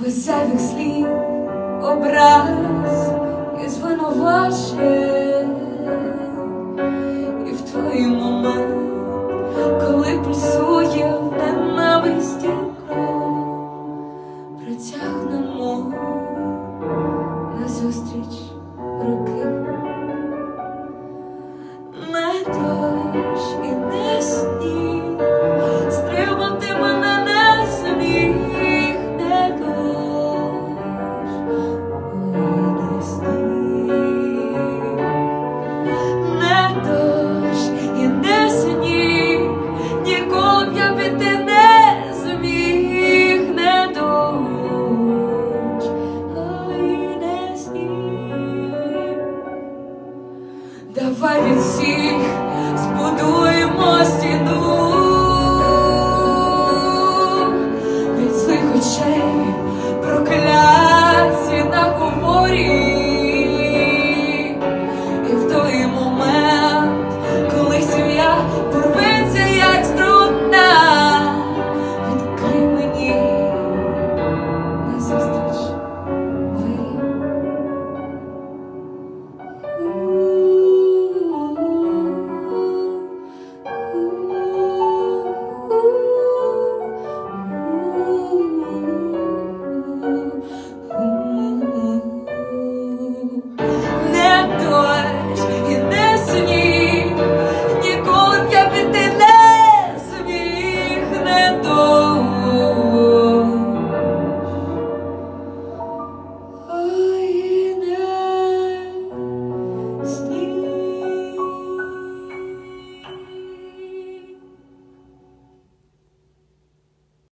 без зайвих слів образ і звинувачень і в той момент, коли пульсує в ненависті кров, притягнемо назустріч.